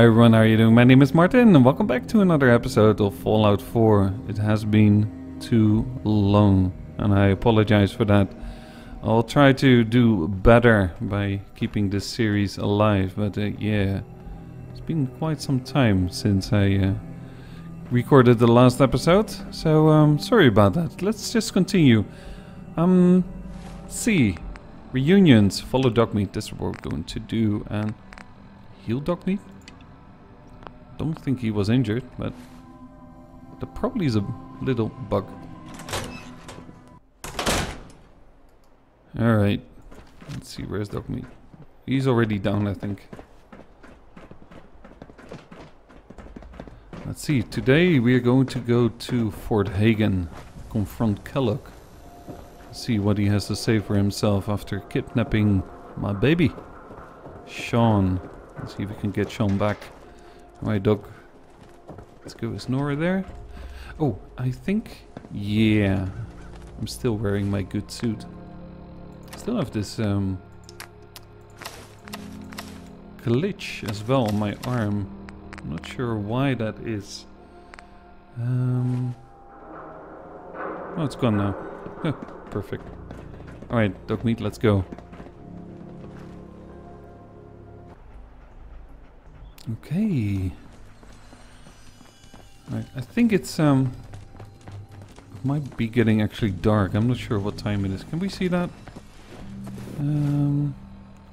Hi everyone, how are you doing? My name is Martin and welcome back to another episode of Fallout 4. It has been too long and I apologize for that. I'll try to do better by keeping this series alive, but uh, yeah, it's been quite some time since I uh, recorded the last episode, so um, sorry about that. Let's just continue. Um, see, reunions, follow Dogmeat, that's what we're going to do, and heal Dogmeat? Don't think he was injured, but there probably is a little bug. Alright. Let's see, where's Dogmeat? He's already down, I think. Let's see, today we are going to go to Fort Hagen, confront Kellogg. See what he has to say for himself after kidnapping my baby. Shaun. Let's see if we can get Shaun back. My dog. Let's go. Is Nora there? Oh, I think... Yeah. I'm still wearing my good suit. Still have this um, glitch as well on my arm. I'm not sure why that is. Um, oh, it's gone now. Perfect. Alright, dog meat, let's go. Okay. Right, I think it's um it might be getting actually dark. I'm not sure what time it is. Can we see that? Um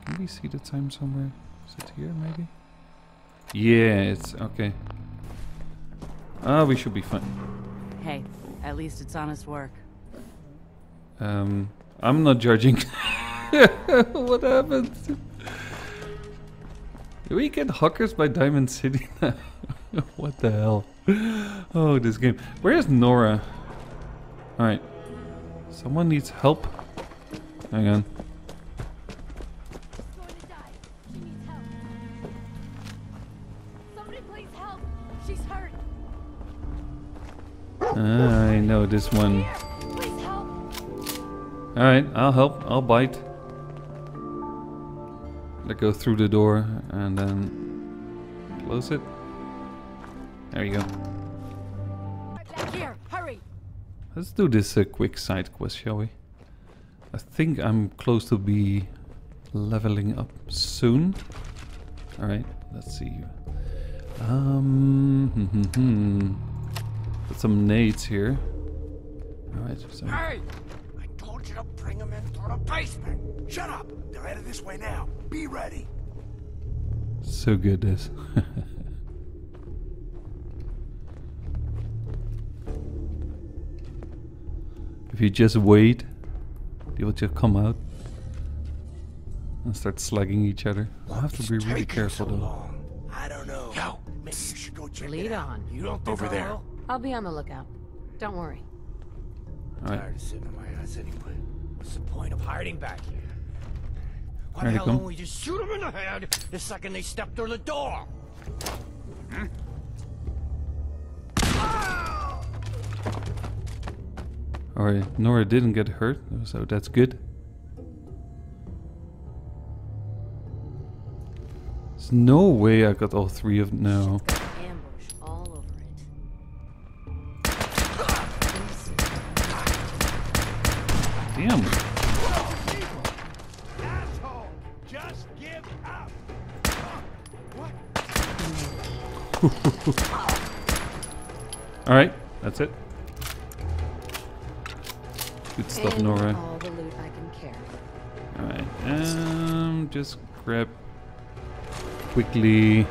can we see the time somewhere? Is it here maybe? Yeah, it's okay. Ah, we should be fine. Hey, at least it's honest work. Um I'm not judging. what happened? Do we get hookers by Diamond City now? what the hell? Oh, this game. Where is Nora? Alright. Someone needs help. Hang on. going to die. She needs help. Somebody please help. She's hurt. I know this one. Here, please help. Alright, I'll help. I'll bite. Let go through the door and then close it. There you go. Here, hurry. Let's do this uh, quick side quest, shall we? I think I'm close to be leveling up soon. Alright, let's see. Um, hmm, hmm, hmm. Got some nades here. Alright, so Hey! I told you to bring them into the basement. Shut up! They're headed this way now. Be ready. so good this. if you just wait, they will just come out and start slugging each other. I'll have to be really careful so though. long. I don't know. Yo, maybe you should go check Lead it out. on. You don't think Over I there. I'll be on the lookout. Don't worry. Alright, Tired of sitting on my ass anyway. What's the point of hiding back here? Why the hell don't we just shoot them in the head the second they step through the door? Hmm? alright. Nora didn't get hurt, so that's good. There's no way I got all three of no. Grab quickly.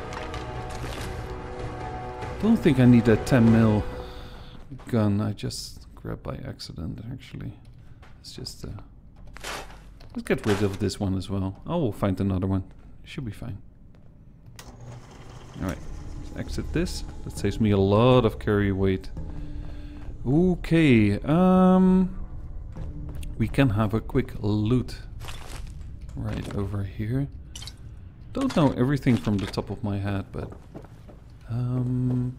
Don't think I need that 10 mil gun. I just grabbed by accident, actually. It's just, uh, let's get rid of this one as well. I will find another one. Should be fine. Alright, let's exit this. That saves me a lot of carry weight. Okay, um, we can have a quick loot right over here. Don't know everything from the top of my head, but um,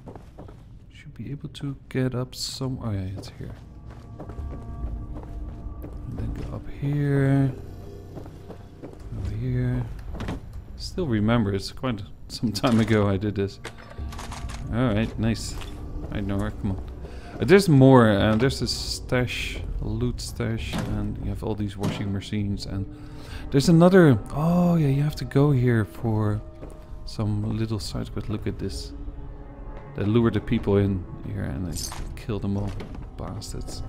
should be able to get up some. Oh yeah, it's here. And then go up here, over here. still remember. It's quite some time ago I did this. Alright, nice. Alright, Nora, come on. Uh, there's more. Uh, there's a stash, loot stash, and you have all these washing machines. And there's another. Oh, yeah, you have to go here for some little side quest. Look at this. They lure the people in here and they kill them all. Bastards.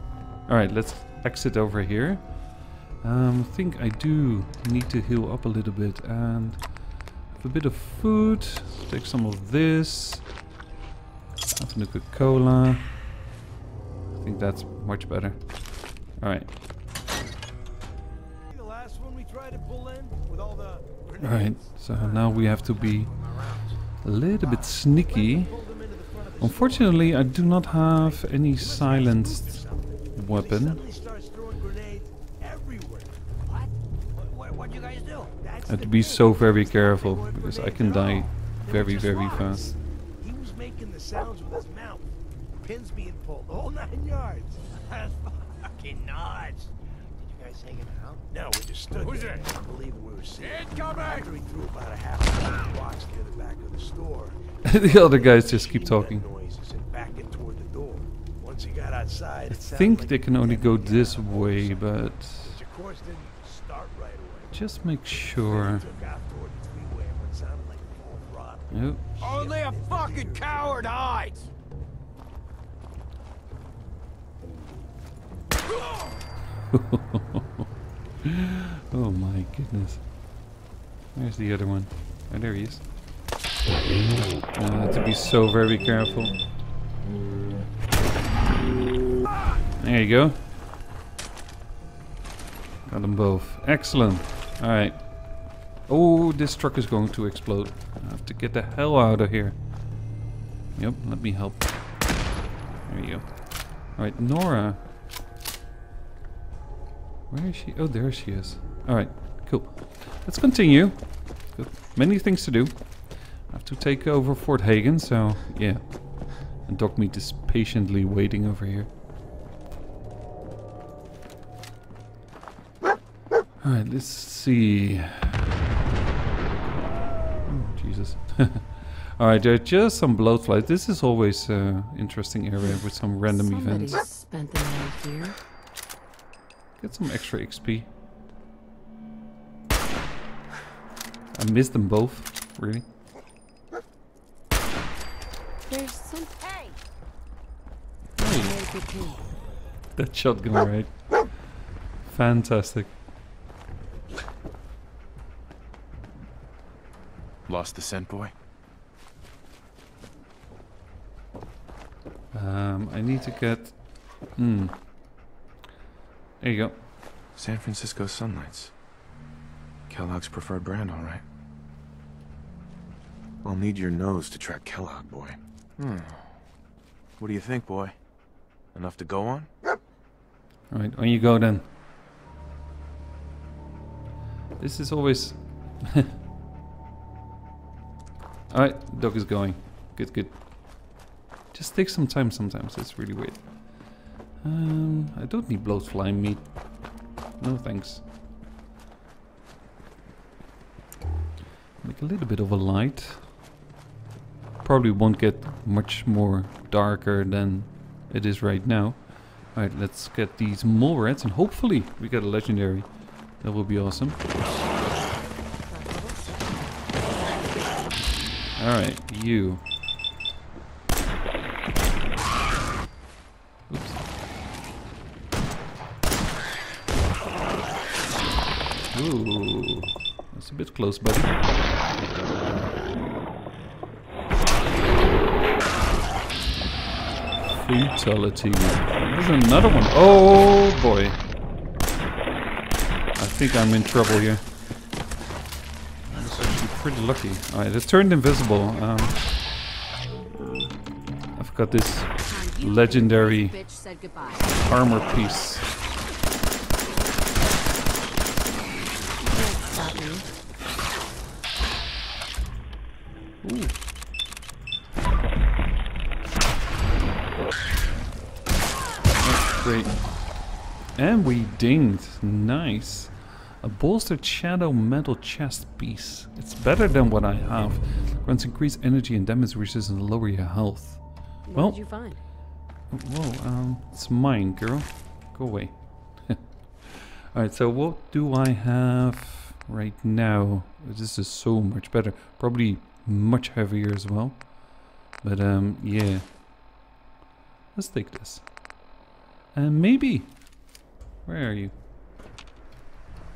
Alright, let's exit over here. Um, I think I do need to heal up a little bit and have a bit of food. Take some of this. Have a Coca-Cola. I think that's much better. Alright. The Alright, so now we have to be a little bit sneaky. Unfortunately, I do not have any silenced weapon. I have to be so very careful because I can die all. Very, very fast. He was making the sounds with his mouth. Pins being pulled, whole nine yards. That's fucking nuts. Did you guys hang him out? No, we just stood Who's there. it? Didn't believe what we were seeing. Incoming! After he threw about a half a dozen rocks near the back of the store. the other guys just keep That talking. noises and backing toward the door. Once he got outside, I think like they can only go this way, but Which of course didn't start right away. just make sure. he took out toward the freeway and what sounded like full throttle. Yep. Only a fucking coward hides! oh my goodness. Where's the other one? Oh, there he is. Uh, have to be so very careful. There you go. Got them both. Excellent. Alright. Oh, this truck is going to explode. I have to get the hell out of here. Yep, let me help. There you go. Alright, Nora. Where is she? Oh, there she is. Alright, cool. Let's continue. Got many things to do. I have to take over Fort Hagen, so yeah. And Dogmeat is patiently waiting over here. Alright, let's see. Oh, Jesus. Alright, there are just some bloatflies. This is always an interesting area with some random Somebody events. spent the night here. Get some extra XP. I missed them both, really. There's some. Hey! Hey, Very good too. that shotgun, right? Fantastic. Lost the scent, boy? Um, I need to get. Hmm. There you go. San Francisco Sunlights. Kellogg's preferred brand, all right. I'll need your nose to track Kellogg, boy. Hmm. What do you think, boy? Enough to go on? Alright, on you go then. This is always. Alright, dog is going. Good, good. Just takes some time sometimes, it's really weird. Um, I don't need bloat fly meat. No thanks. Make a little bit of a light. Probably won't get much more darker than it is right now. Alright, let's get these mole rats and hopefully we get a legendary. That will be awesome. Alright, you. Ooh, that's a bit close, buddy. Fatality. There's another one. Oh boy. I think I'm in trouble here. I was actually pretty lucky. Alright, it turned invisible. Um, I've got this legendary Bitch said goodbye. armor piece. Dinged. Nice. A bolstered shadow metal chest piece. It's better than what I have. Grants increased energy and damage resistance and lower your health. What Well- did you find? Whoa, um, it's mine, girl. Go away. Alright, so what do I have right now? This is so much better. Probably much heavier as well. But, um, yeah. Let's take this. And maybe. Where are you?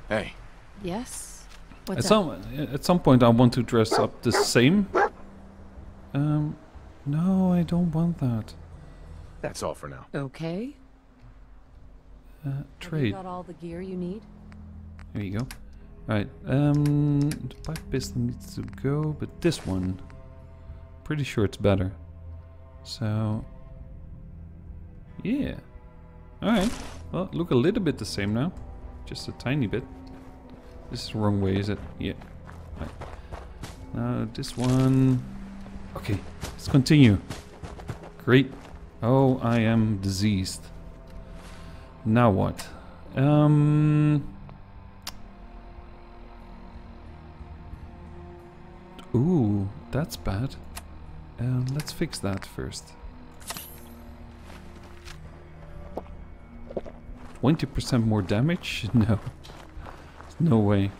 Hey, Yes. At What's up? some at some point, I want to dress up the same. Um, no, I don't want that. that's all for now. Okay. Uh, Have you trade. got all the gear you need? There you go. Alright, um, the pipe pistol needs to go, but this one, pretty sure it's better. So, yeah. Alright, well, look a little bit the same now. Just a tiny bit. This is the wrong way, is it? Yeah. Right. Now, this one... Okay, let's continue. Great. Oh, I am diseased. Now what? Um... Ooh, that's bad. Um, let's fix that first. 20% more damage? No. No way.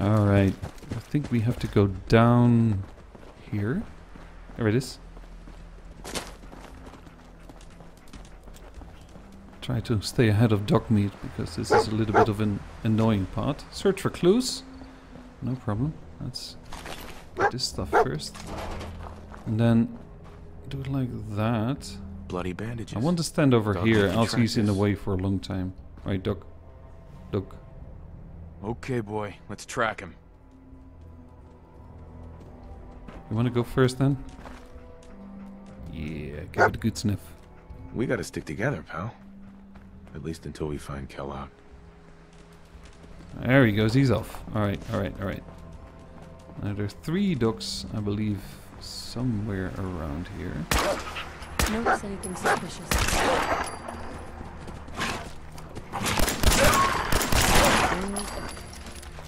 Alright. I think we have to go down here. There it is. Try to stay ahead of dog meat because this is a little bit of an annoying part. Search for clues. No problem. Let's get this stuff first. And then do it like that. Bloody bandages. I want to stand over here, else he's in the way for a long time. Right, dog. Dog. Okay, boy, let's track him. You want to go first then? Yeah, give it a good sniff. We gotta stick together, pal. At least until we find Kellogg. There he goes, he's off. Alright, alright, alright. Now there's three ducks, I believe, somewhere around here. Notice anything suspicious?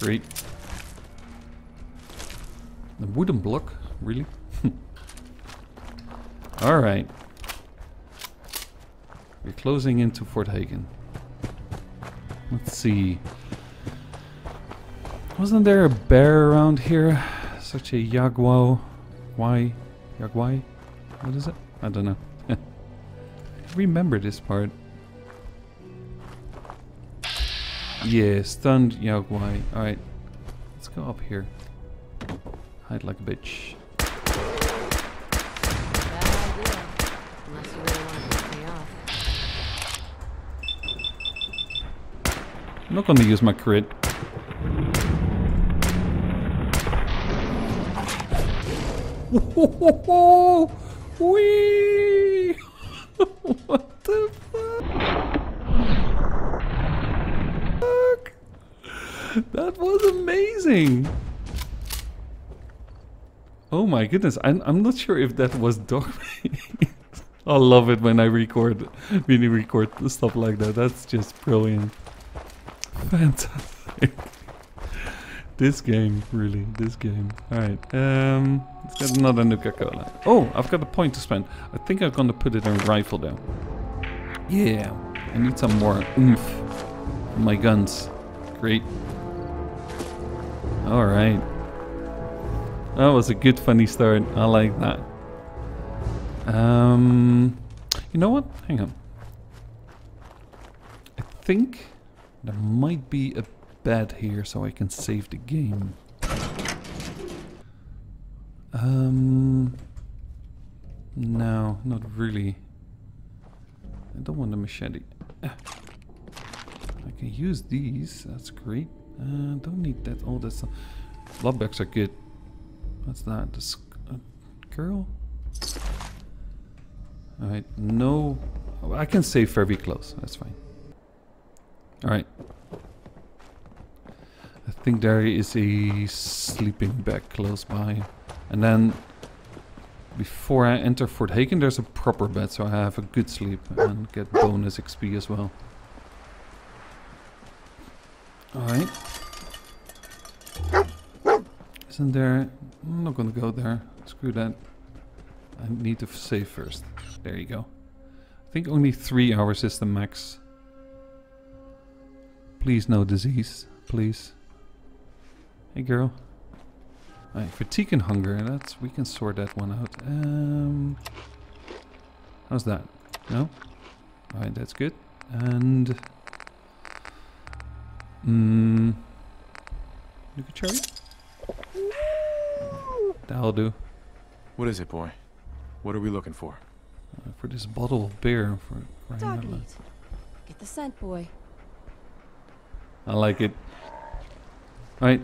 Great. The wooden block? Really? Alright. We're closing into Fort Hagen. Let's see. Wasn't there a bear around here? Such a Yao Guai. Why? Yao Guai? What is it? I don't know. I remember this part. Yeah, stunned Yao Guai. Alright. Let's go up here. Hide like a bitch. I'm not gonna use my crit. Whee! what the fuck? That was amazing. Oh my goodness, I'm, I'm not sure if that was dog I love it when I record, when you record stuff like that. That's just brilliant. Fantastic. This game, really, this game. Alright, um, let's get another Nuka-Cola. Oh, I've got a point to spend. I think I'm gonna put it in rifle though. Yeah, I need some more oomph for my guns. Great. Alright. That was a good funny start. I like that. Um, you know what? Hang on. I think there might be a bed here so I can save the game. Um, no, not really. I don't want a machete. Ah. I can use these. That's great. Uh, don't need that. All that stuff. Blood bags are good. What's that? The uh, girl? Alright, no. oh, I can save very close. That's fine. Alright. I think there is a sleeping bag close by. And then before I enter Fort Hagen, there's a proper bed, so I have a good sleep and get bonus XP as well. Alright. Isn't there... I'm not gonna go there. Screw that. I need to save first. There you go. I think only three hours is the max. Please no disease. Please. Hey girl. Alright, fatigue and hunger. That's we can sort that one out. Um How's that? No? Alright, that's good. And Mm Look at Cherry. That'll do. What is it, boy? What are we looking for? Uh, for this bottle of beer for crying Dog out loud. meat. Get the scent, boy. I like it. Right.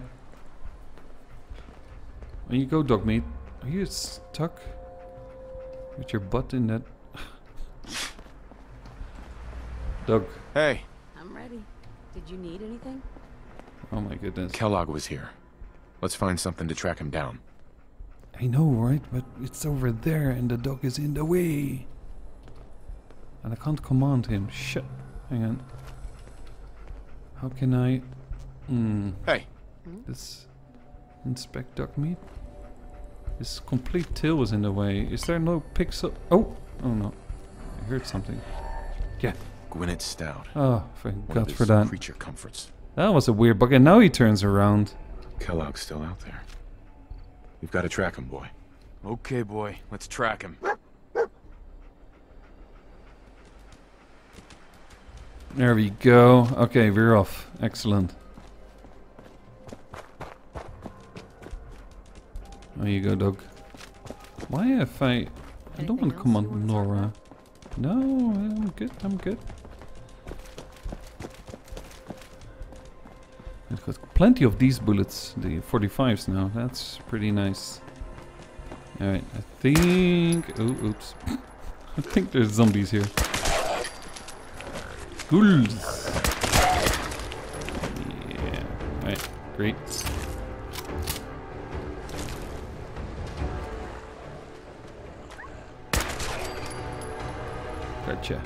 When you go dog meat, are you stuck with your butt in that? Dog. Hey, I'm ready. Did you need anything? Oh my goodness. Kellogg was here. Let's find something to track him down. I know, right? But it's over there and the dog is in the way. And I can't command him. Shit. Hang on. How can I... Hmm. Hey, This inspect Dogmeat. His complete tail was in the way. Is there no pixel? Oh, oh no! I heard something. Yeah. Gwinnett Stout. Oh, thank One God for that. creature comforts. That was a weird bug, and now he turns around. Kellogg's still out there. You've got to track him, boy. Okay, boy. Let's track him. There we go. Okay, we're off. Excellent. There you go, dog. Why if I... I don't want to come on Nora. No, I'm good. I'm good. I've got plenty of these bullets, the 45s now. That's pretty nice. Alright, I think... Oh, oops. I think there's zombies here. Ghouls! Yeah. Alright, great. Gotcha.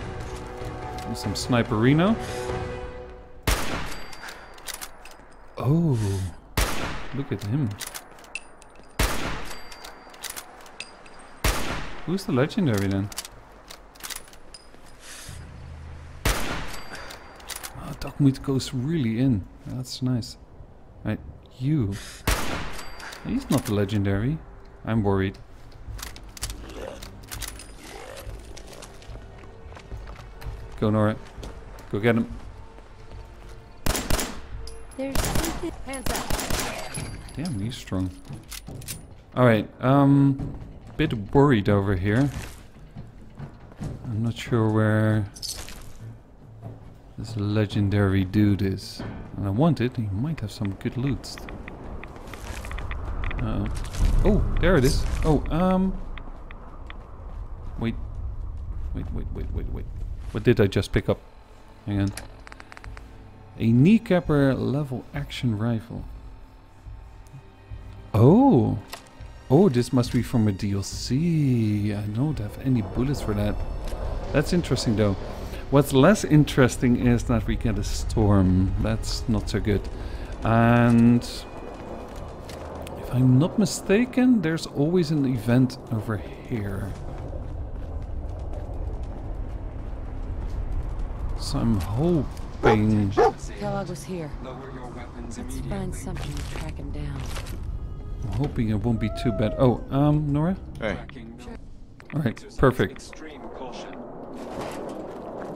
And some sniperino. Oh, look at him. Who's the legendary then? Ah, oh, Dogmeat goes really in. That's nice. Right, you. He's not the legendary. I'm worried. Go Nora. Go get him. There's something. Hands up. Damn, he's strong. Alright, um, bit worried over here. I'm not sure where this legendary dude is. And I want it, he might have some good loot. Uh oh. Oh, there it is. Oh, um. Wait. Wait, wait, wait, wait, wait. What did I just pick up? Hang on. A kneecapper lever action rifle. Oh. Oh, this must be from a DLC. I don't have any bullets for that. That's interesting though. What's less interesting is that we get a storm. That's not so good. And if I'm not mistaken, there's always an event over here. So I'm hoping. Kellogg was here. Let's find something to track him down. I'm hoping it won't be too bad. Oh, um, Nora? Hey, Alright, perfect.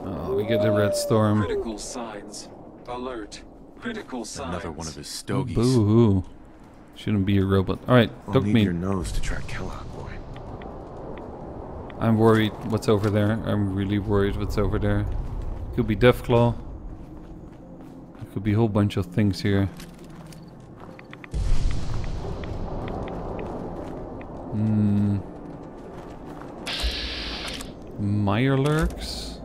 Oh, we get the red storm. Critical signs. Alert. Critical signs. another one of his stogies. Boo-hoo. Shouldn't be a robot. Alright, We'll dog need meat. your nose to track Kellogg, boy. I'm worried what's over there. I'm really worried what's over there. Could be Deathclaw. There could be a whole bunch of things here. Hmm. Mirelurks?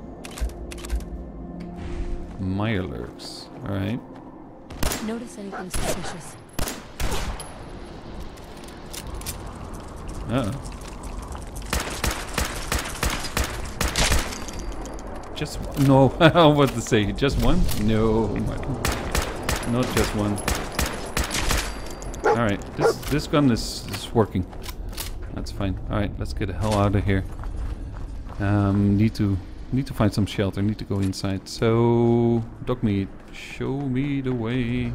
Mirelurks. Alright. Notice anything suspicious? Uh oh. Just no. Was to say just one. No, not just one. All right, this this gun is is working. That's fine. All right, let's get the hell out of here. Um, need to need to find some shelter. Need to go inside. So, dog meat, show me the way.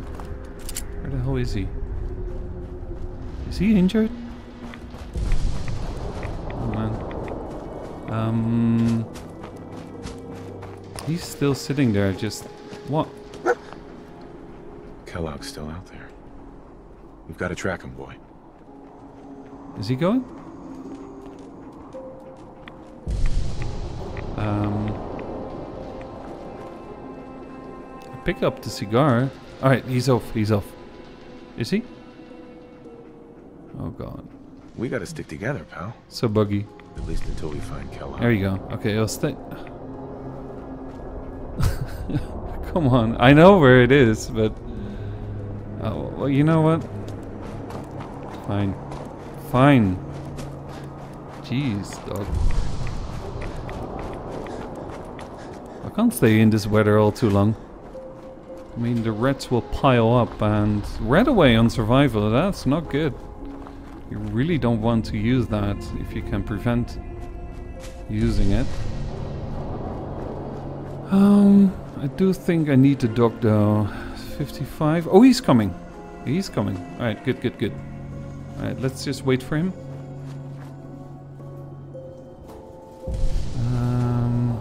Where the hell is he? Is he injured? Oh. Um, he's still sitting there. Just what? Kellogg's still out there. We've got to track him, boy. Is he going? Um, pick up the cigar. All right, he's off. He's off. Is he? Oh god, We got to stick together, pal. so buggy. At least until we find Kellogg. There you go. Okay, I'll stay. Come on, I know where it is, but oh, well, you know what? Fine, fine. Jeez, dog. I can't stay in this weather all too long. I mean, the rads will pile up, and RadAway on survival. That's not good. You really don't want to use that if you can prevent using it. Um, I do think I need the dog though. 55. Oh, he's coming. He's coming. Alright, good, good, good. Alright, let's just wait for him. Um,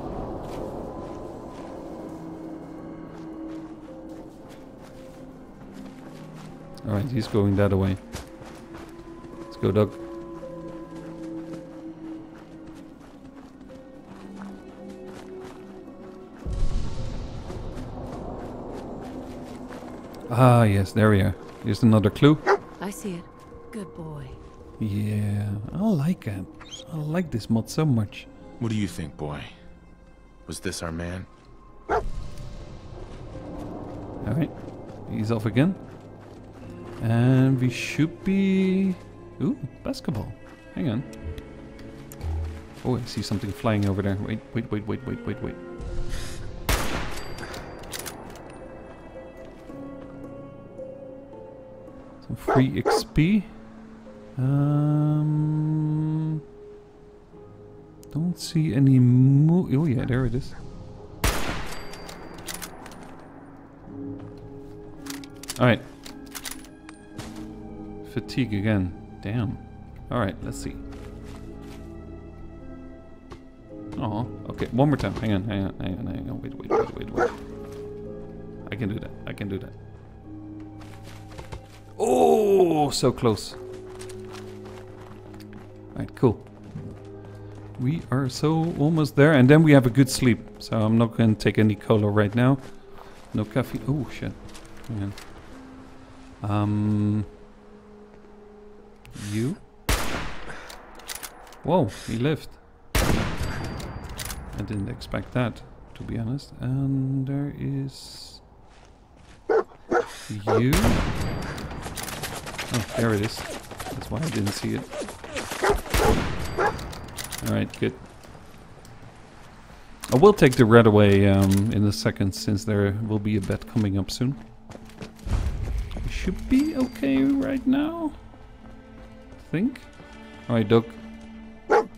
Alright, he's going that way. Let's go, dog. Ah, yes, there we are. Here's another clue. I see it. Good boy. Yeah, I like it. I like this mod so much. What do you think, boy? Was this our man? Alright, he's off again. And we should be... Ooh, basketball. Hang on. Oh, I see something flying over there. Wait, wait, wait, wait, wait, wait, wait. Free XP. Um, don't see any mo- Oh yeah, there it is. Alright. Fatigue again. Damn. Alright, let's see. Oh, okay. One more time. Hang on, hang on, hang on, hang on. Wait, wait, wait, wait, wait. I can do that. I can do that. Oh, so close. Alright, cool. We are so almost there, and then we have a good sleep. So I'm not going to take any cola right now. No caffeine. Oh, shit. Hang on. Um, you? Whoa, he lived. I didn't expect that, to be honest. And there is you. Oh, there it is. That's why I didn't see it. All right, good. I will take the RadAway um, in a second, since there will be a bet coming up soon We should be okay right now. I think. Alright, Doug.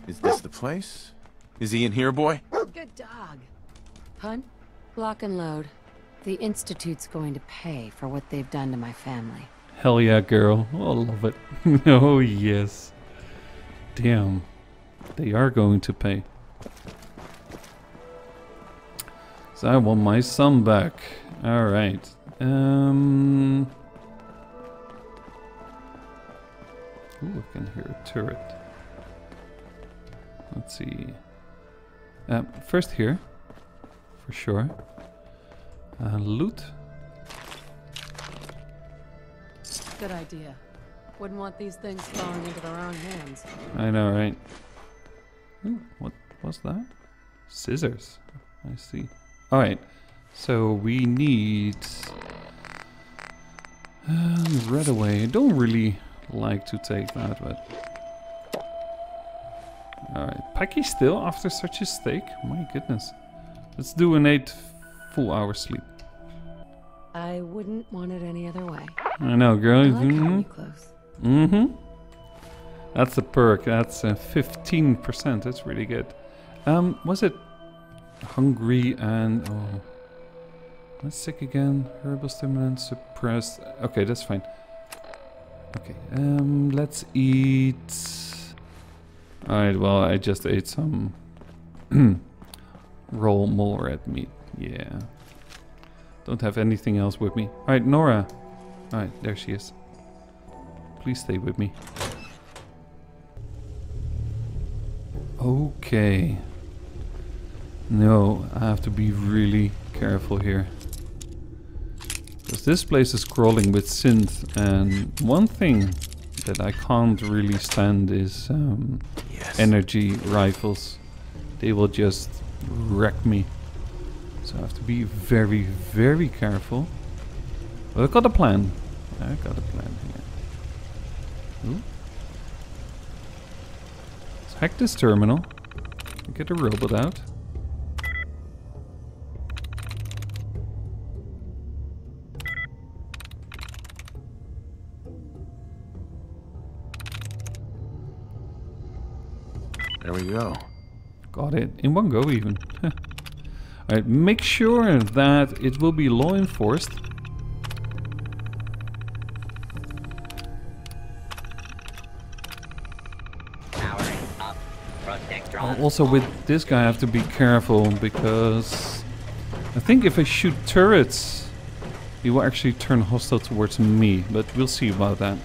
Is this the place? Is he in here, boy? Good dog. Hunt, lock and load. The Institute's going to pay for what they've done to my family. Hell yeah, girl. Oh, I love it. oh, yes. Damn. They are going to pay. So I want my son back. Alright. Um... Ooh, I can hear a turret. Let's see. Um, first here, for sure. Uh, loot. Good idea. Wouldn't want these things falling into the wrong hands. I know, right? Ooh, what was that? Scissors. I see. Alright, so we need... Um, RadAway. I don't really like to take that, but... Alright, Packy still after such a steak? My goodness. Let's do an eight full hour sleep. I wouldn't want it any other way. I know, girl. I like Mm-hmm. close. Mm-hmm. That's a perk. That's uh, 15%. That's really good. Um, was it hungry and oh, let's sick again. Herbal stimulant suppressed. Okay, that's fine. Okay. Um, let's eat. All right. Well, I just ate some raw mole red meat. Yeah. Don't have anything else with me. All right, Nora. All right, there she is. Please stay with me. Okay. No, I have to be really careful here. Because this place is crawling with synth, and one thing that I can't really stand is um, Yes. energy rifles. They will just wreck me. So I have to be very, very careful. But I got a plan. I got a plan here. Ooh. Let's hack this terminal. Get the robot out. There we go. Got it. In one go even. Alright, make sure that it will be law enforced. Also with this guy I have to be careful because I think if I shoot turrets he will actually turn hostile towards me, but we'll see about that.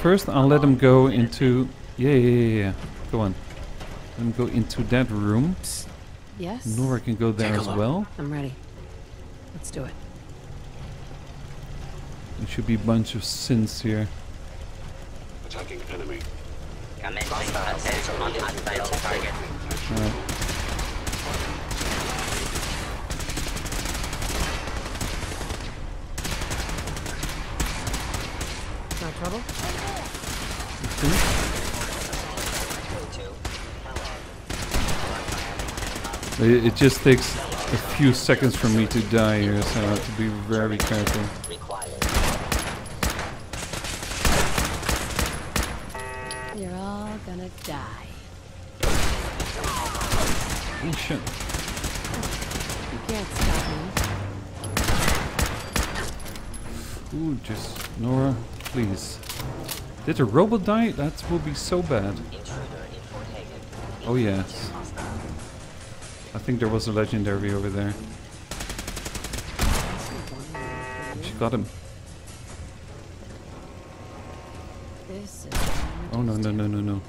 First I'll let him go into yeah yeah yeah, yeah. go on. Let him go into that room. Yes? Nora can go there as look. well. I'm ready. Let's do it. There should be a bunch of synths here. Attacking enemy. Commencing on trouble? Two. It, it just takes a few seconds for me to die here, so I have to be very careful. Oh. You can't stop me. Ooh, just Nora, please. Did a robot die? That will be so bad. Intruder info taken. Oh yes. I think there was a legendary over there. She got him. Oh no no no no no.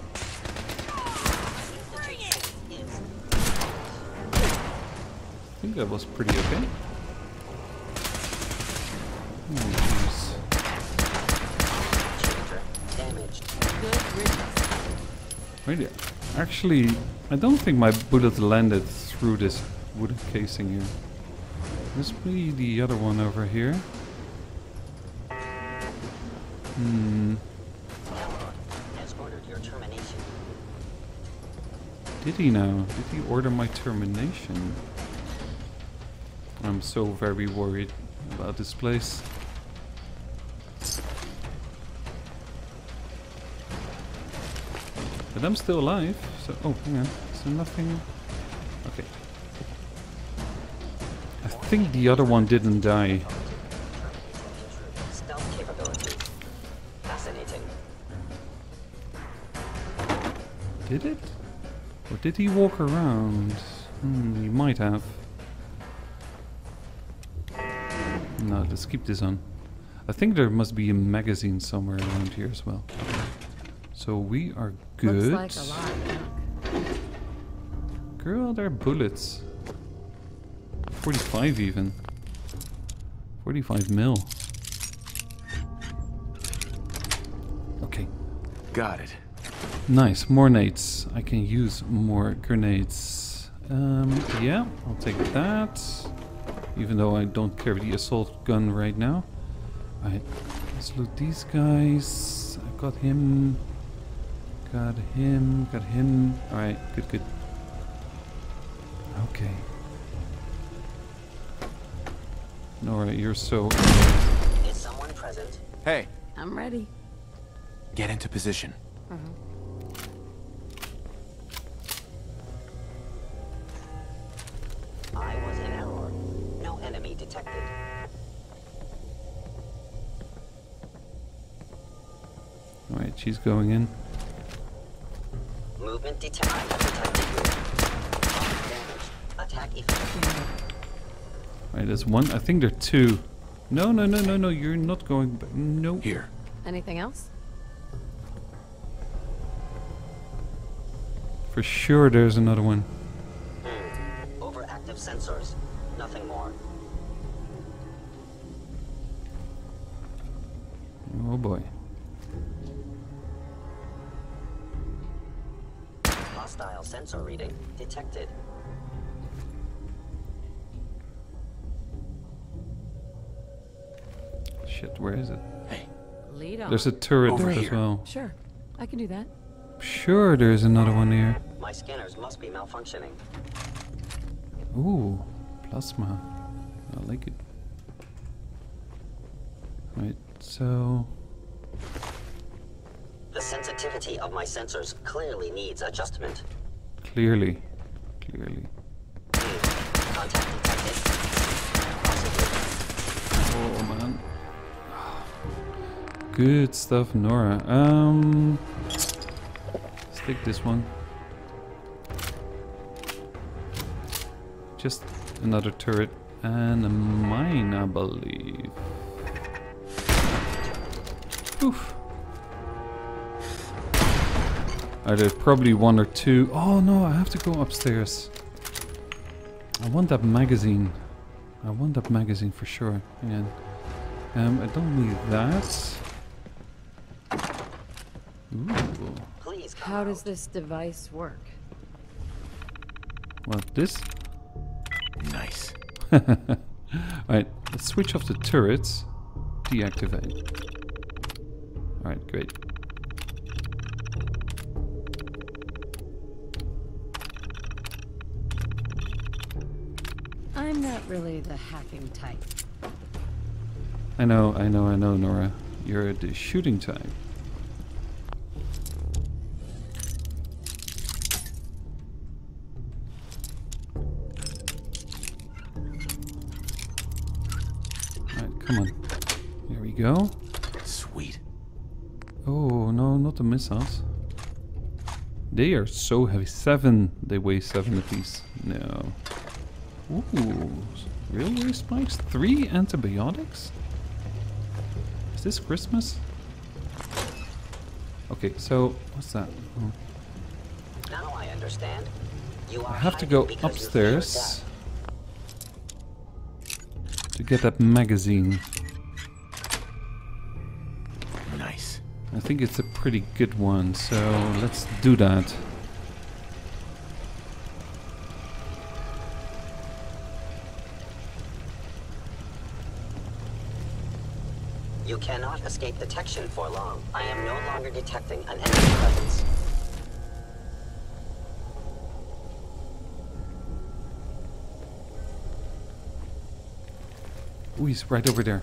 Think that was pretty okay. Really, actually, I don't think my bullet landed through this wooden casing here. Must be the other one over here. Hmm. Did he now? Did he order my termination? I'm so very worried about this place. But I'm still alive, so... Oh, hang on. Is there nothing... Okay. I think the other one didn't die. Fascinating. Did it? Or did he walk around? Hmm, he might have. Let's keep this on. I think there must be a magazine somewhere around here as well. So we are good. Looks like a lot. Girl, there are bullets. 45 even. 45 mil. Okay. Got it. Nice, more nades. I can use more grenades. Um, yeah, I'll take that even though I don't carry the assault gun right now. I let's loot these guys. I got him. Got him. Got him. Alright, good, good. Okay. Nora, you're so... Is someone present? Hey. I'm ready. Get into position. Mm -hmm. She's going in. Movement detected. I detected you. Damage. Attack effective. There's one. I think there are two. No, no, no, no, no. You're not going back. No. Here. Anything else? For sure there's another one. Hmm. Overactive sensors. Nothing more. Oh boy. Hostile sensor reading detected. Shit, where is it? Hey, Lead on. There's a turret Over there as here. well. Sure, I can do that. Sure, there's another one here. My scanners must be malfunctioning. Ooh, plasma. I like it. Right, so The sensitivity of my sensors clearly needs adjustment. clearly, clearly. Contact detected. Possibly. Oh man. Good stuff, Nora. Um, let's this one. Just another turret and a mine, I believe. Oof. Are there probably one or two? Oh no, I have to go upstairs. I want that magazine. I want that magazine for sure. Hang on. Um, I don't need that. Ooh. Please How does this device work? Well, this. nice. Alright, let's switch off the turrets. Deactivate. Alright, great. Not really the hacking type. I know, I know, I know, Nora. You're the shooting type. Alright, come on. Here we go. Sweet. Oh, no, not the missiles. They are so heavy. Seven. They weigh seven apiece. No. Ooh. Railway spikes? Three antibiotics? Is this Christmas? Okay, so what's that? Oh, Now I understand. You are I have to go because you fear upstairs to get that magazine. Nice. I think it's a pretty good one, so let's do that. Detection for long. I am no longer detecting an enemy presence. Ooh, he's right over there.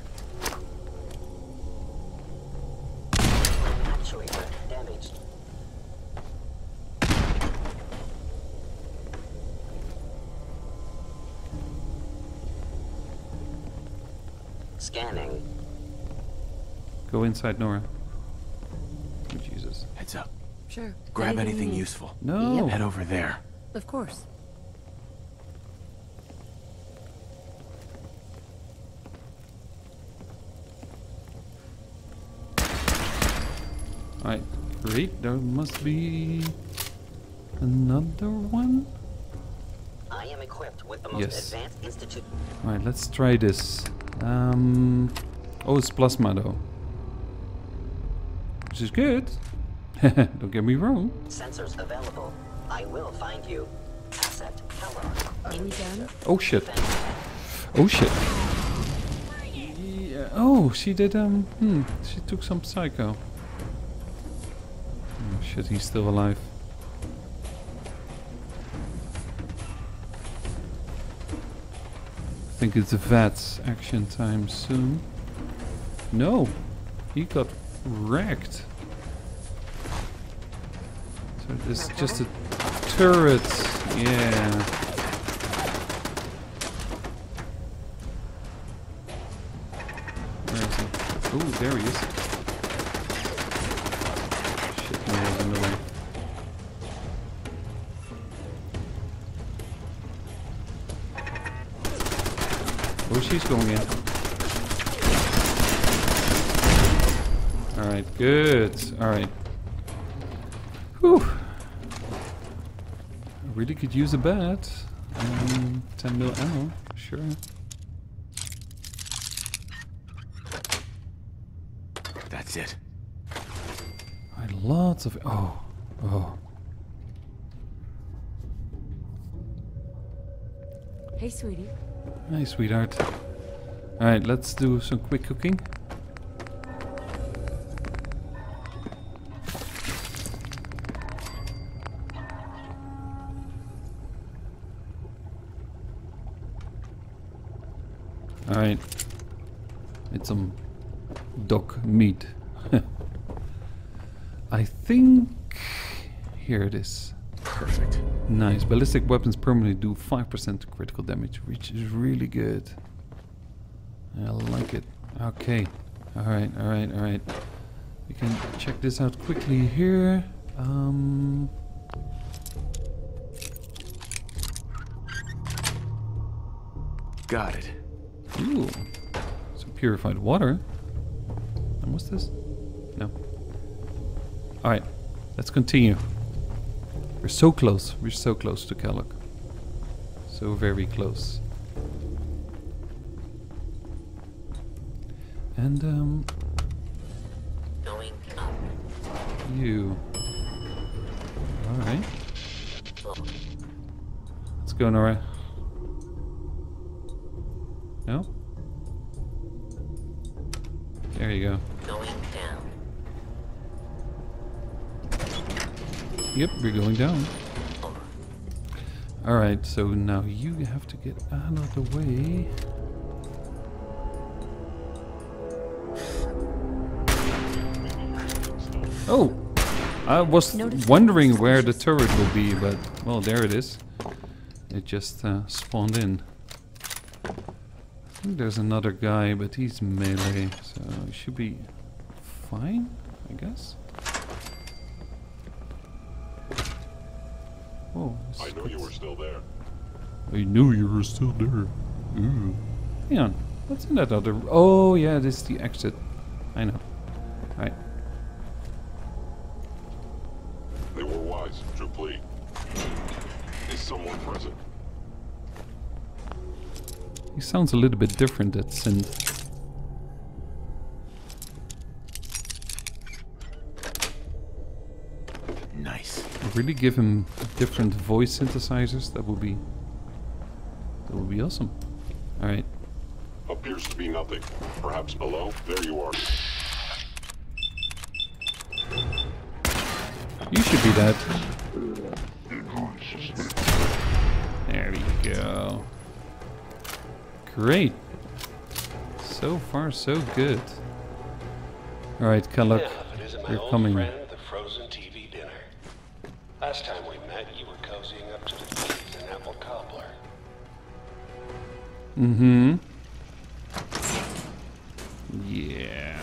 Go inside, Nora. Oh, Jesus. Heads up. Sure. Grab you anything useful. No. Head over there. Of course. Alright, great. There must be another one. I am equipped with the most Yes. advanced institute. Alright, let's try this. Um, oh, it's plasma though. Which is good. Don't get me wrong. Sensors available. I will find you. Asset Kellogg. Are we done? Oh shit. Oh shit. Yeah. Oh, she did, um, hmm, she took some psycho. Oh shit, he's still alive. I think think it's VATS action time soon. No, he got wrecked. Is just a turret. Yeah. Where is he? Oh, there he is. Shit, no, was in the way. Oh, she's going in. Alright, good. Alright. Whew. I really could use a bat. Um, 10 mil ammo, sure. That's it. Alright, lots of. Oh, oh. Hey, sweetie. Hey, sweetheart. Alright, let's do some quick cooking. Some dog meat. I think... Here it is. Perfect. Nice. Ballistic weapons permanently do 5% critical damage, which is really good. I like it. Okay. Alright, alright, alright. We can check this out quickly here. Um, Got it. ooh. Purified water. And what's this? No. Alright. Let's continue. We're so close. We're so close to Kellogg. So very close. And um, Going up. you. All right. Let's go, Nora. No. There you go. Going down. Yep, we're going down. Alright, so now you have to get out of the way. Oh! I was wondering where the turret will be, but, well, there it is. It just uh, spawned in. I think there's another guy, but he's melee, so should be fine, I guess. Oh, I knew you were still there. I knew you were still there. Ooh. Hang on. What's in that other... Oh, yeah, this is the exit. I know. Right. They were wise, drew plea. Is someone present? He sounds a little bit different, that synth. Nice. Really give him different voice synthesizers. That would be... That would be awesome. Alright. Appears to be nothing. Perhaps below? There you are. You should be that. There we go. Great. So far, so good. Alright, Kellogg. Yeah, it is my You're coming. friend, Mm-hmm. Yeah.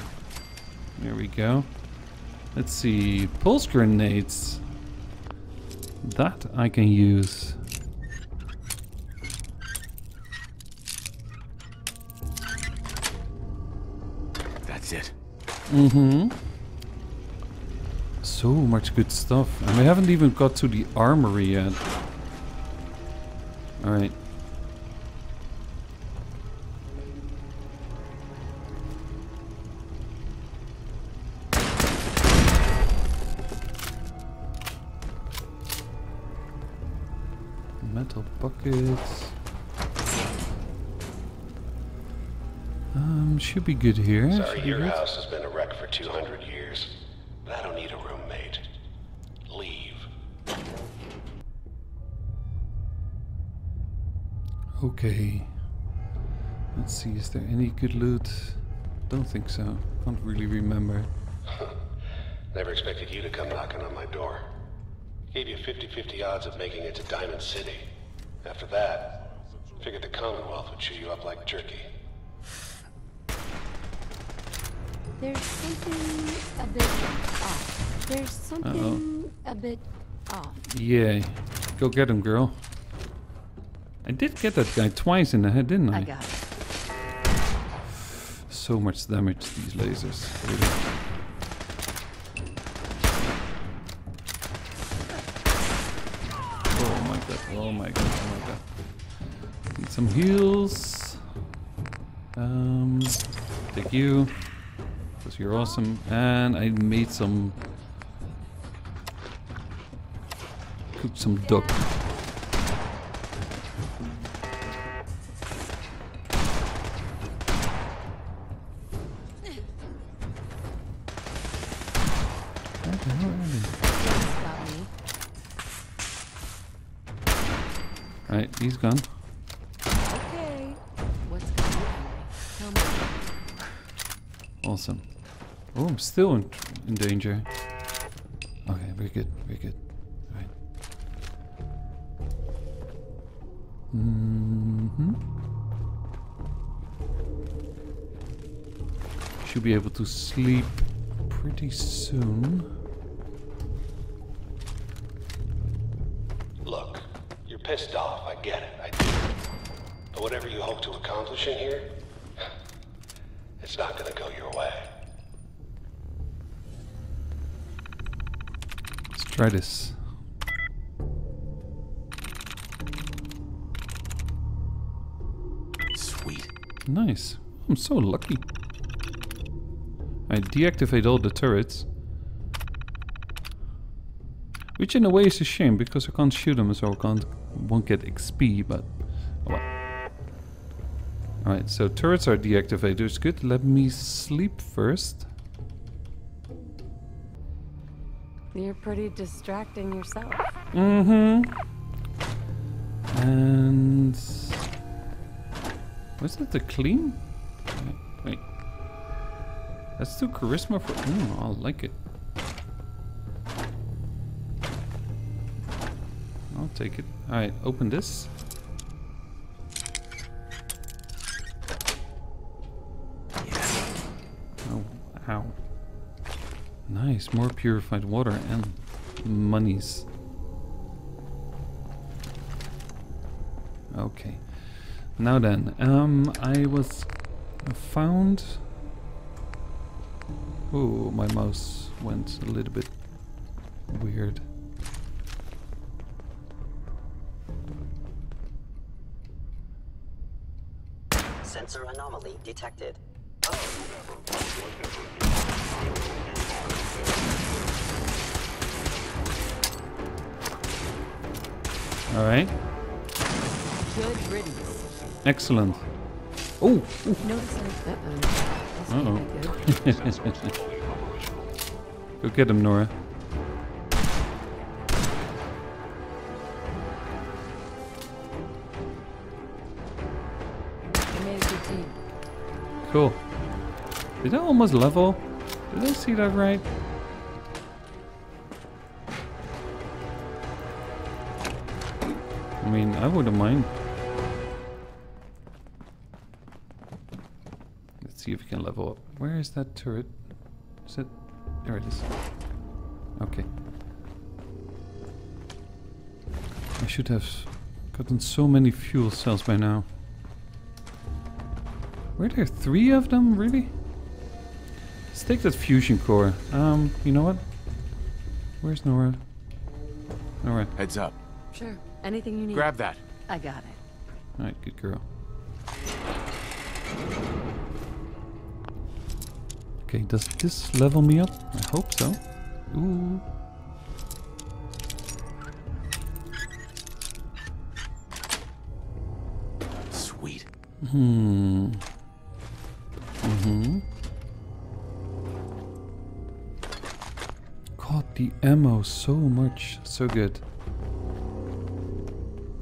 There we go. Let's see. Pulse grenades. That I can use. That's it. Mm-hmm. So much good stuff. And we haven't even got to the armory yet. Alright. Should be good here. Sorry, your good. house has been a wreck for 200 years. I don't need a roommate. Leave. Okay. Let's see, is there any good loot? Don't think so. Can't really remember. Never expected you to come knocking on my door. Gave you 50-50 odds of making it to Diamond City. After that, figured the Commonwealth would chew you up like jerky. There's something a bit off. There's something a bit off. Yeah, go get him, girl. I did get that guy twice in the head, didn't I? I got it. So much damage, these lasers. Really. Oh my god, oh my god, oh my god. Need some heals. Um, take you. You're awesome. And I made some... Cooked some duck. Where the hell are they? Got me. Right, he's gone. Okay. What's going on? Awesome. Oh, I'm still in, in danger. Okay, very good, very good. Right. hmm Should be able to sleep pretty soon. Look, you're pissed off, I get it, I do. But whatever you hope to accomplish in here, it's not gonna go your way. Let's try this. Sweet. Nice. I'm so lucky. I deactivate all the turrets. Which in a way is a shame because I can't shoot them so I can't won't get XP, but oh well. Alright, so turrets are deactivated, it's good. Let me sleep first. You're pretty distracting yourself. Mm-hmm. And was it the clean? Wait. Let's do charisma for. Mm, I like it. I'll take it. All right, open this. Nice, more purified water and monies. Okay. Now then, um, I was found. Oh, my mouse went a little bit weird. Sensor anomaly detected. All right, Good riddance. excellent. Oh, ooh, Notice I... Uh-oh. This Uh-oh. can't be good. go get him, Nora. I made a good team. Cool. Did I almost level? Did I see that right? I wouldn't mind. Let's see if we can level up. Where is that turret? Is it? There it is. Okay. I should have gotten so many fuel cells by now. Were there three of them, really? Let's take that fusion core. Um, you know what? Where's Nora? Nora. Heads up. Sure. Anything you need. Grab that. I got it. Alright, good girl. Okay, does this level me up? I hope so. Ooh. Sweet. Hmm. Mm-hmm. God, the ammo so much. So good.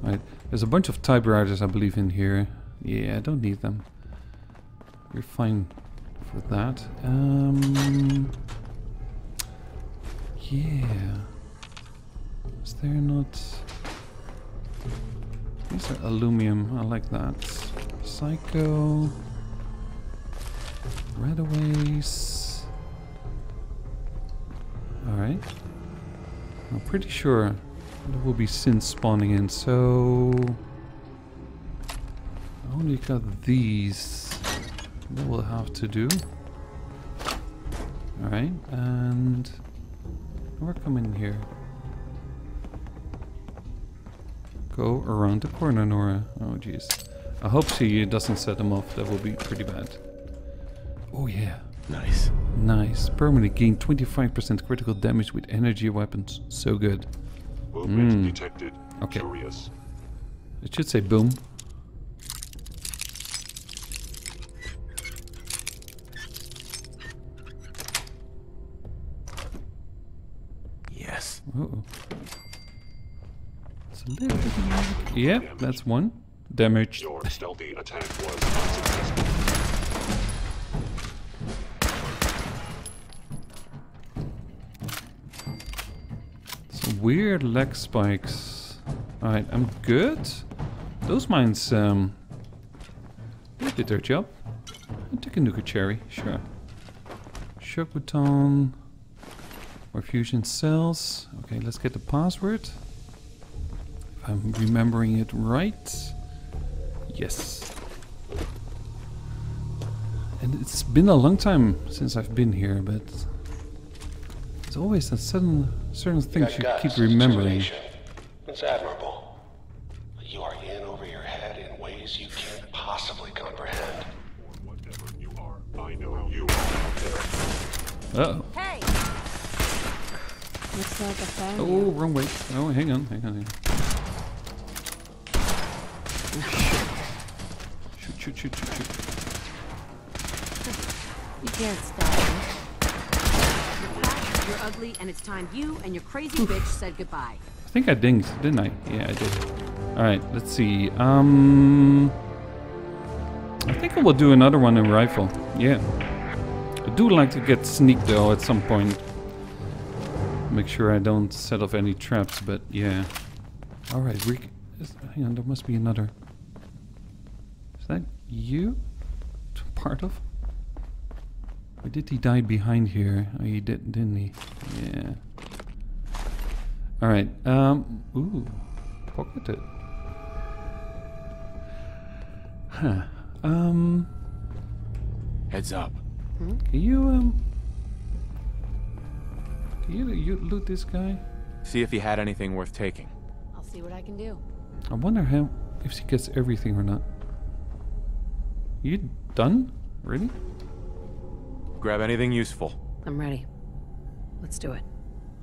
Right. There's a bunch of typewriters, I believe, in here. Yeah, I don't need them. we're fine for that. Um, yeah. Is there not? These are aluminum. I like that. Psycho. RadAways. Alright. I'm pretty sure there will be synths spawning in, so... I only got these. That will have to do. Alright, and... We're coming here. Go around the corner, Nora. Oh, jeez. I hope she doesn't set them off. That will be pretty bad. Oh, yeah. Nice. Nice. Permanently gain 25% critical damage with energy weapons. So good. Movement Mm. detected. Okay. Curious. It should say boom. Yes. Uh-oh. It's a little bit of- Yeah, that's one. Damage. Your stealthy attack was unsuccessful. Weird leg spikes. Alright, I'm good. Those mines, um... They did their job. I'll take a Nuka Cherry, sure. Shock Baton. Or fusion cells. Okay, let's get the password. If I'm remembering it right. Yes. And it's been a long time since I've been here, but... It's always that sudden, certain things Got you guts, keep remembering. It's admirable. But you are in over your head in ways you can't possibly comprehend. Whatever you are, I know you are out there. Uh oh. Hey! Looks like I found Oh, you. wrong way. Oh, hang on, hang on. Hang on. Shoot, shoot, shoot, shoot, shoot. You can't stop me. You're fat, you're ugly, and it's time you and your crazy bitch said goodbye. I think I dinged, didn't I? Yeah, I did. Alright, let's see. Um, I think I will do another one in rifle. Yeah. I do like to get sneak though at some point. Make sure I don't set off any traps, but yeah. Alright. Is, hang on, there must be another. Is that you? Part of? Or did he die behind here? Oh, he did, didn't he? Yeah. Alright, um, ooh, pocketed. Huh, um, Heads up. can you, um, can you, you loot this guy? See if he had anything worth taking. I'll see what I can do. I wonder how, if she gets everything or not. You done? Really? Grab anything useful. I'm ready. Let's do it.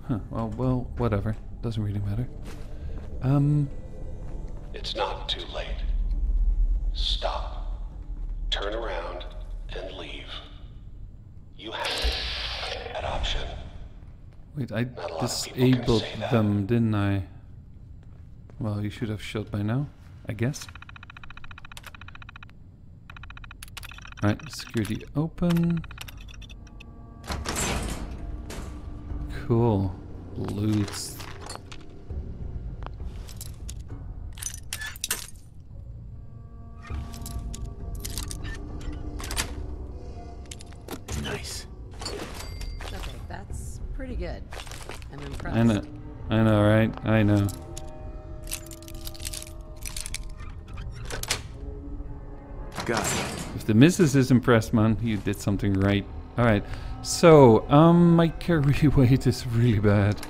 Huh, well, well, whatever. Doesn't really matter. Um, It's not too late. Stop. Turn around and leave. You have that option. wait, I Not a lot of people can disabled them, didn't I? Well, you should have shot by now, I guess. Alright, security open. Cool. Loot. Nice. Okay, that's pretty good. I'm impressed. I know. I know, right? I know. Got it. If the missus is impressed, man, you did something right. Alright, so, um, my carry weight is really bad.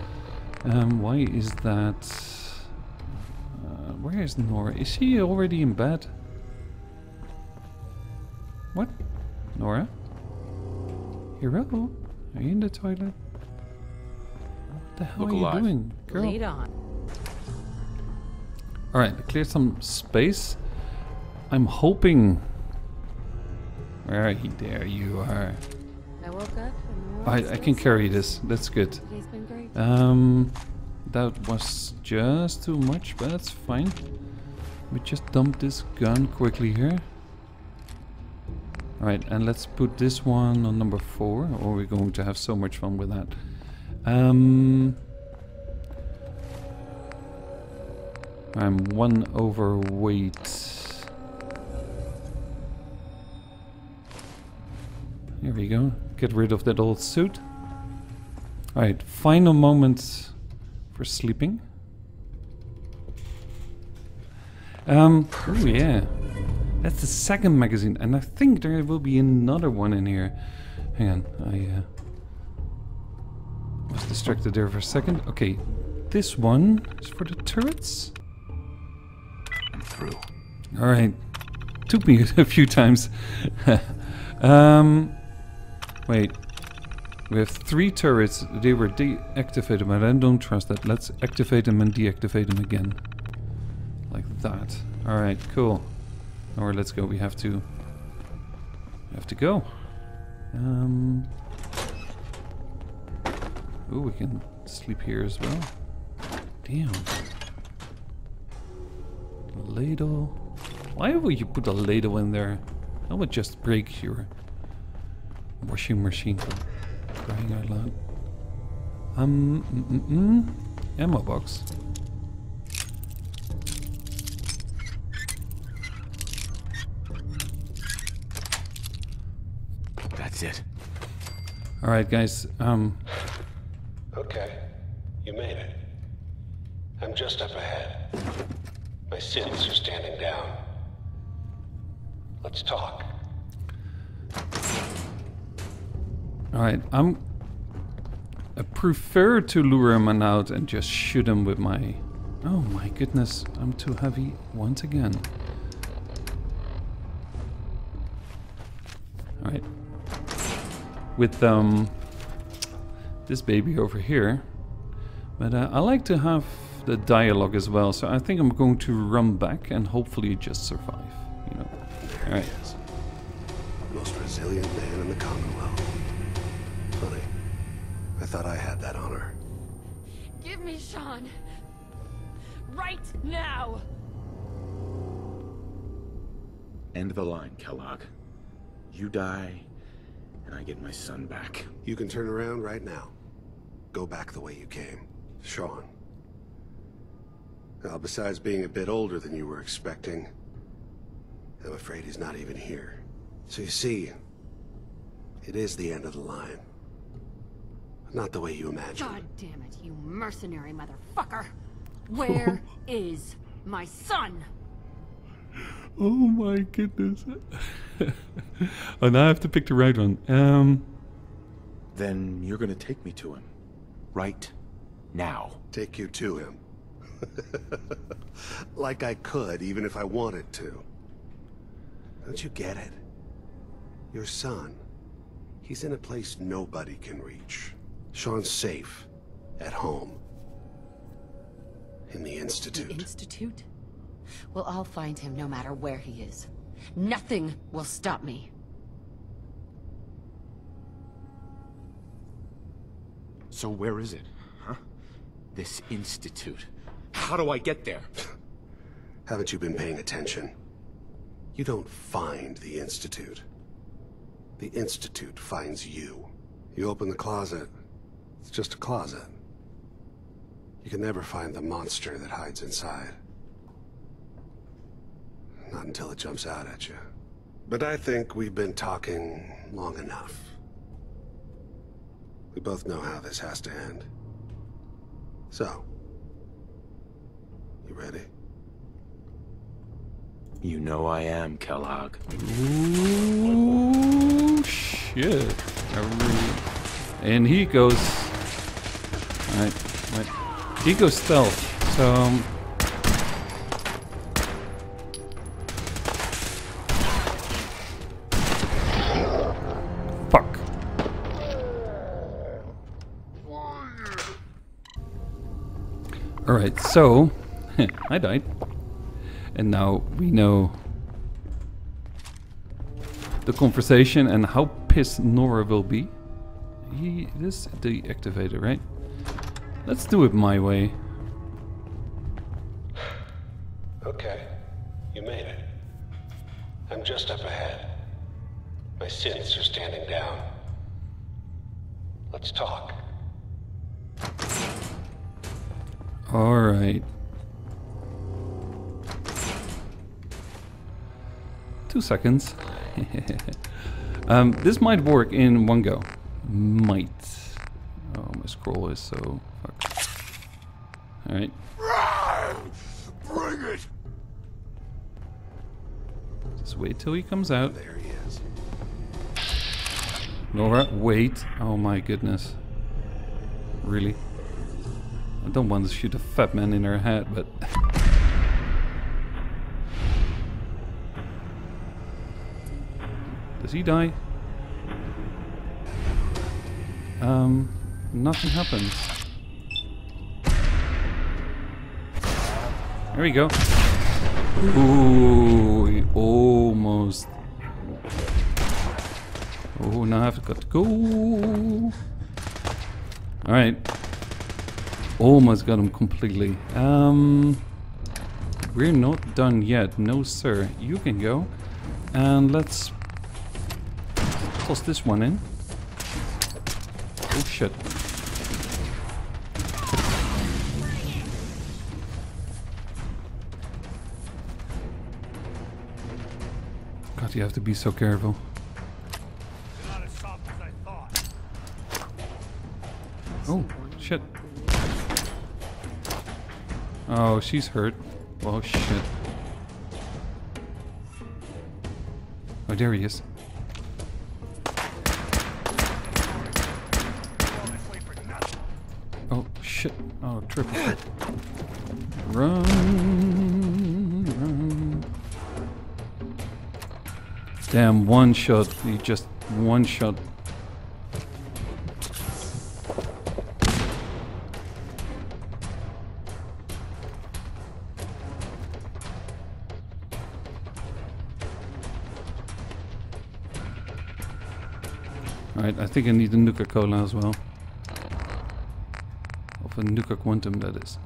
Um, why is that? Uh, where is Nora? Is she already in bed? What? Nora? Hero? Are you in the toilet? What the hell Look are you alive. doing, girl? Lead on. Alright, I cleared some space. I'm hoping. Where are you? There you are. I woke up I, I can carry this. That's good. Today's been great. Um, that was just too much, but that's fine. We just dump this gun quickly here. Alright, and let's put this one on number four, or we're going to have so much fun with that. Um, I'm one overweight. Here we go. Get rid of that old suit. Alright, final moment for sleeping. Um, oh yeah. That's the second magazine, and I think there will be another one in here. Hang on, I uh, was distracted there for a second. Okay, this one is for the turrets. I'm through. All right, took me a few times. um, wait, we have three turrets. They were deactivated, but I don't trust that. Let's activate them and deactivate them again, like that. All right, cool. Or let's go. We have to. We have to go. Um. Oh, we can sleep here as well. Damn. Ladle. Why would you put a ladle in there? That would just break your washing machine for crying out loud. Um, mm, mm, mm. ammo box. That's it. All right, guys. Um, Okay, you made it. I'm just up ahead. My synths are standing down. Let's talk. All right. I'm. I prefer to lure him out and just shoot him with my. Oh my goodness! I'm too heavy once again. All right. With um. This baby over here. But uh, I like to have the dialogue as well, so I think I'm going to run back and hopefully just survive. You know. All right. Most resilient man in the Commonwealth. Funny. I thought I had that honor. Give me Shaun. Right now. End the line, Kellogg. You die, and I get my son back. You can turn around right now. Go back the way you came. Shaun. Now, besides being a bit older than you were expecting, I'm afraid he's not even here. So you see, it is the end of the line. Not the way you imagine. God damn it, you mercenary motherfucker. Where is my son? Oh my goodness. oh, now I have to pick the right one. Um. Then you're gonna take me to him. Right now. Take you to him. like I could, even if I wanted to. Don't you get it? Your son, he's in a place nobody can reach. Shaun's safe. At home. In the Institute. The Institute? Well, I'll find him no matter where he is. Nothing will stop me. So where is it, huh? This institute. How do I get there? Haven't you been paying attention? You don't find the Institute. The Institute finds you. You open the closet, it's just a closet. You can never find the monster that hides inside. Not until it jumps out at you. But I think we've been talking long enough. We both know how this has to end. So, you ready? You know I am, Kellogg. Ooh, shit. And he goes. Alright, wait. He goes stealth. So. Um, fuck. Alright, so. I died. And now we know the conversation and how pissed Nora will be. He this deactivated, right? Let's do it my way. Okay, you made it. I'm just up ahead. My synths are standing down. Let's talk. All right. Two seconds. um, this might work in one go. Might. Oh, my scroll is so. All right. Bring it! Just wait till he comes out. There he is. Nora, wait. Oh my goodness. Really? I don't want to shoot a fat man in her head, but... Does he die? Um, nothing happens. There we go. Ooh, almost. Oh, now I've got to go. Alright. Almost got him completely. Um, we're not done yet. No, sir. You can go. And let's toss this one in. Oh, shit. God, you have to be so careful. Not as soft as I thought. Oh, shit. Oh, she's hurt. Oh, shit. Oh, there he is. Oh, shit. Oh, triple. Run. Damn, one shot. He just one shot. Alright, I think I need a Nuka Cola as well. Of a Nuka Quantum, that is.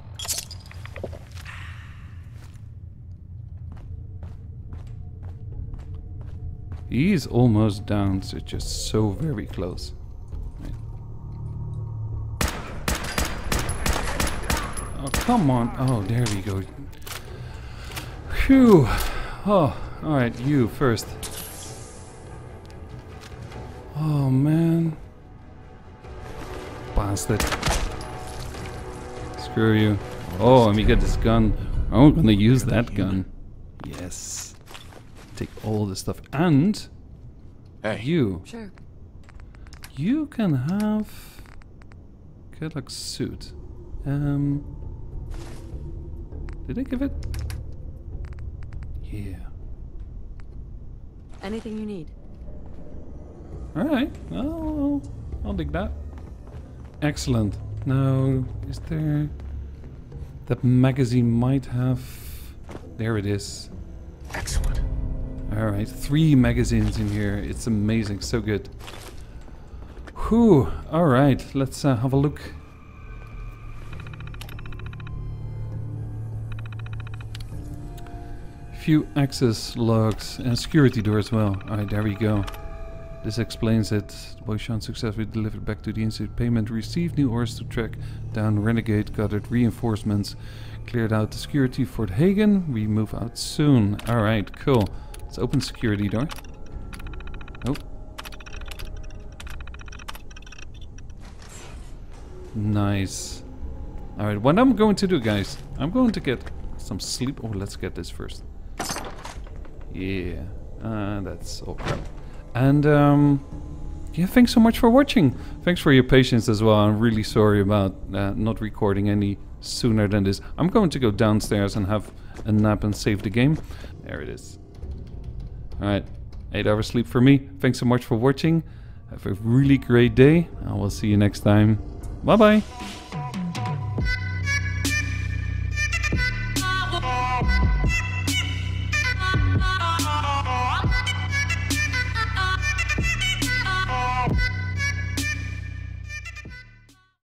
He's almost down, so just so very close. Oh, come on. Oh, there we go. Phew. Oh, alright, you first. Oh, man. Bastard. Screw you. Oh, let me get this gun. I'm gonna use that gun. Yes. Take all this stuff. And Hey. you. Sure. You can have Kellogg's suit. Um Did I give it? Yeah. Anything you need. Alright. Oh I'll dig that. Excellent. Now is there that magazine might have there it is. Excellent. Alright, three magazines in here. It's amazing, so good. Whew, alright, let's uh, have a look. Few access logs and security door as well. Alright, there we go. This explains it. Boishan successfully delivered back to the Institute. Payment received new orders to track down Renegade, gathered reinforcements, cleared out the security Fort Hagen. We move out soon. Alright, cool. Let's open security door. Nope. Nice. Alright, what I'm going to do, guys, I'm going to get some sleep. Oh, let's get this first. Yeah, uh, that's all crap. And, um, yeah, thanks so much for watching. Thanks for your patience as well. I'm really sorry about uh, not recording any sooner than this. I'm going to go downstairs and have a nap and save the game. There it is. Alright, 8 hours sleep for me. Thanks so much for watching. Have a really great day. I will see you next time. Bye bye.